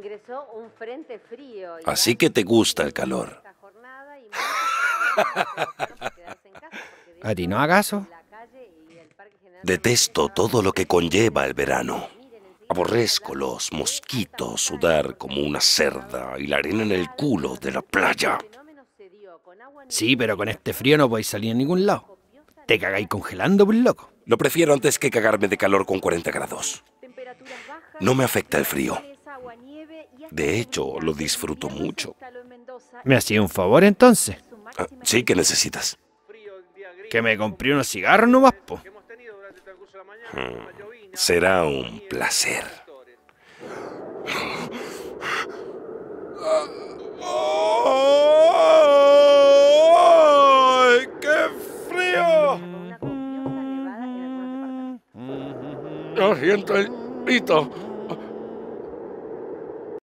ingresó un frente frío. y Así que te gusta el calor. esta jornada y muchas personas quedarse en casa porque ¿A ti no General Detesto todo lo que conlleva el verano. Aborrezco los mosquitos, sudar como una cerda y la arena en el culo de la playa. Sí, pero con este frío no podéis salir a ningún lado. Te cagáis congelando, pues loco. Lo prefiero antes que cagarme de calor con 40 grados. No me afecta el frío. De hecho, lo disfruto mucho. ¿Me hacía un favor entonces? Ah, sí que necesitas. Que me compré unos cigarros nomás, po. Será un placer. ¡Ay, qué frío! departamentos. No siento el pito.